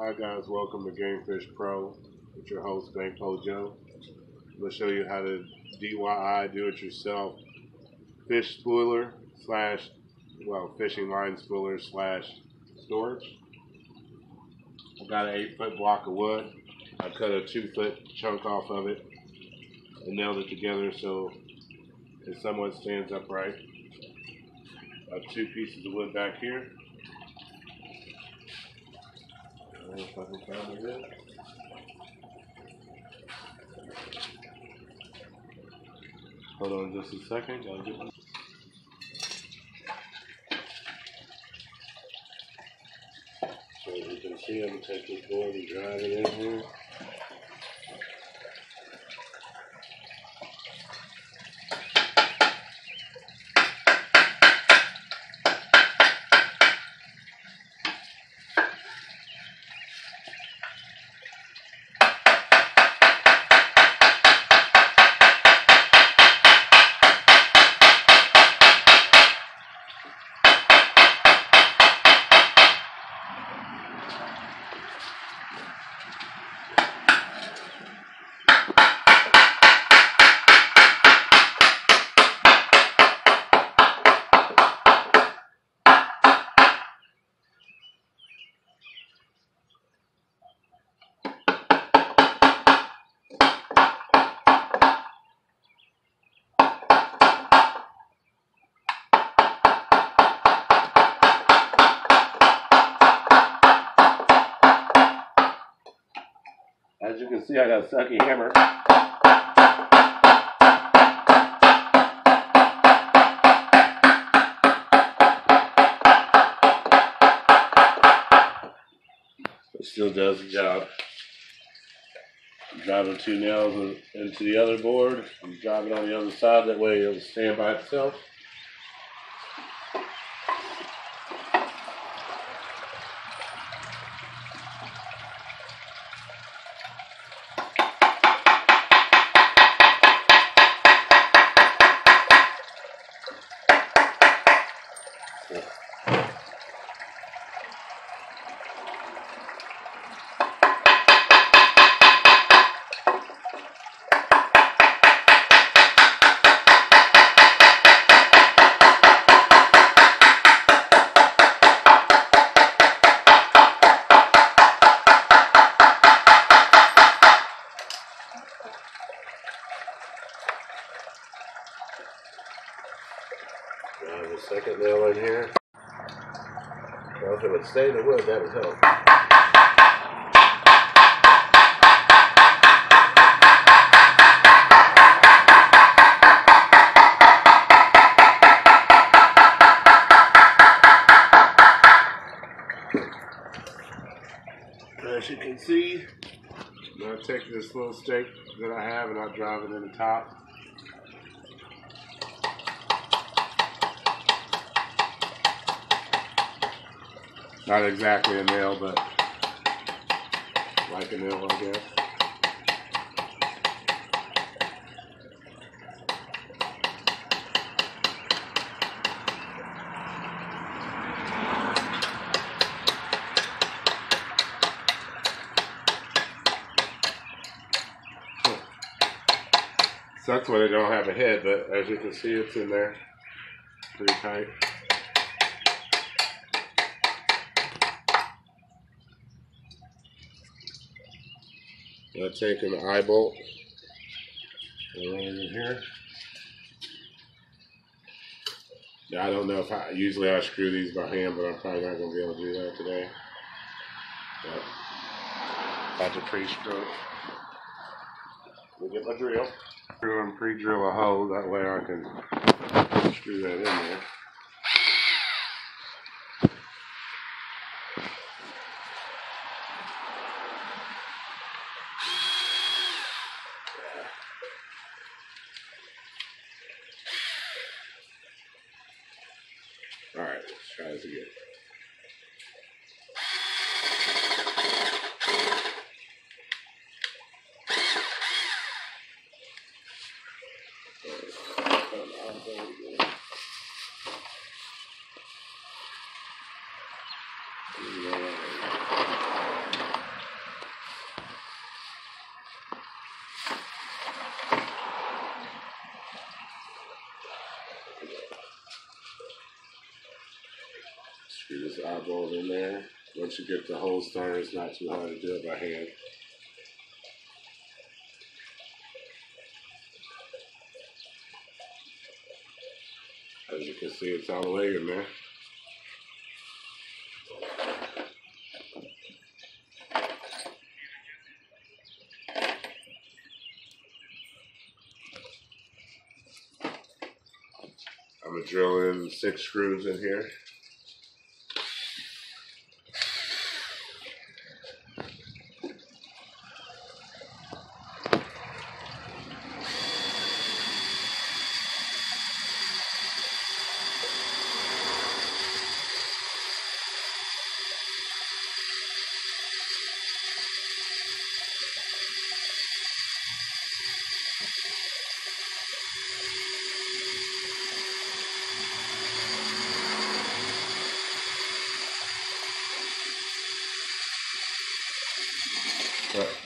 Hi guys, welcome to Gamefish Pro with your host Bankpo Joe. I'm to show you how to DIY do-it-yourself fish spooler slash, well, fishing line spooler slash storage. I've got an 8 foot block of wood. I cut a 2 foot chunk off of it and nailed it together so it somewhat stands upright. I have two pieces of wood back here. if I can find it. Hold on just a second. Gotta get my So as you can see, I'm take this board and drive it in here. Can see, I got a sucky hammer. It still does the job. I'm Driving two nails into the other board. I'm driving on the other side, that way it'll stand by itself. Now the second nail in here. Well, if it would stay in the wood, that would help. As you can see, now I take this little stake that I have and I'll drive it in the top. Not exactly a nail, but like a nail, I guess. Sucks when they don't have a head, but as you can see, it's in there pretty tight. I take an eye bolt and run it in here. Yeah, I don't know if I usually I screw these by hand, but I'm probably not gonna be able to do that today. But have to pre-stroke. Let me get my drill. Screw and pre-drill a hole, that way I can screw that in there. try this again. Thank you. Once you get the hole started, it's not too hard to do it by hand. As you can see, it's all the way in there. I'm gonna drill in six screws in here. But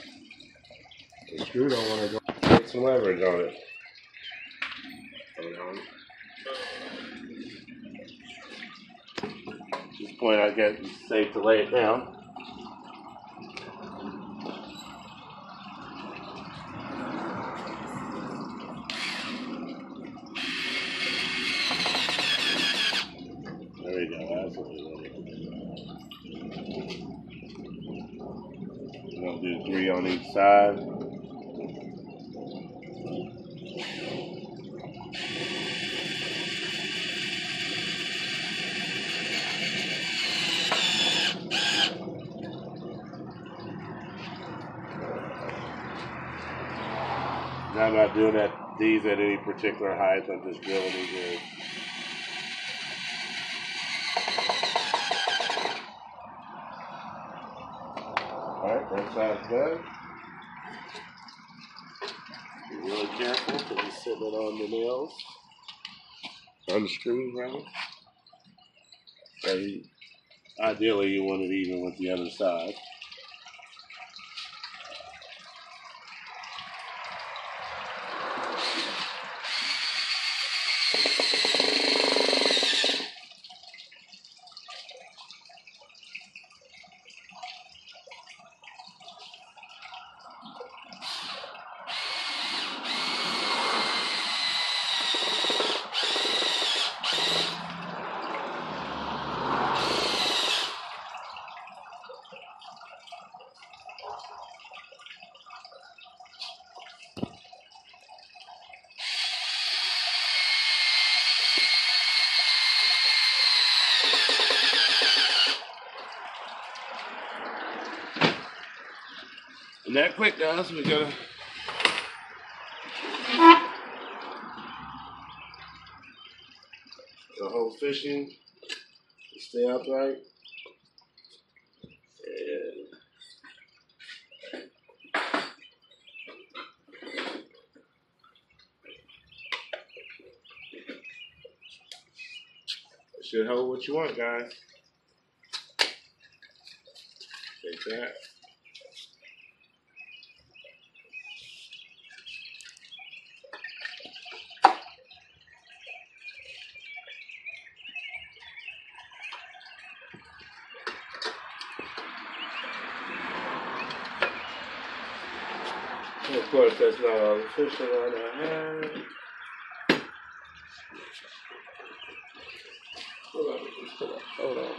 the screw don't want to go. Get some leverage on it. At this point, I it's safe to lay it down. There we go. That's what we wanted. We're gonna do three on each side. I'm not doing that these at any particular height. I'm just drilling these in. Alright, that side's done. Be really careful because he's sitting it on the nails. So you, ideally, you want it even with the other side. That quick, guys, we gotta. The whole fishing, stay upright. Should hold what you want, guys. Take that. And of course, that's not all the fishing line I have. Hold on, hold on, hold on.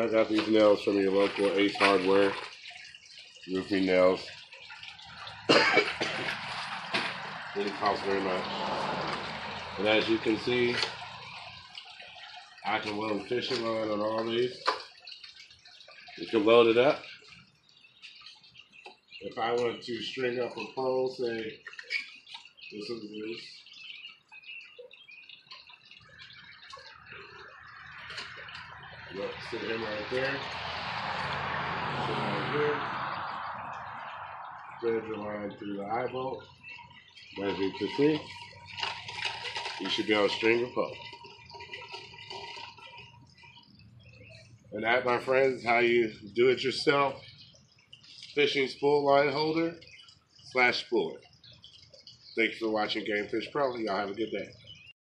I got these nails from your local Ace Hardware roofing nails. Didn't cost very much. And as you can see, I can load a fishing line on all these. You can load it up. If I want to string up a pole, say this is loose. Look, sit him right there. Sit right here. Thread your line through the eye bolt. As you can see, you should be able to string a pole. And that, my friends, is how you do it yourself. fishing spool line holder slash spooler. Thank you for watching Game Fish Pro. Y'all have a good day.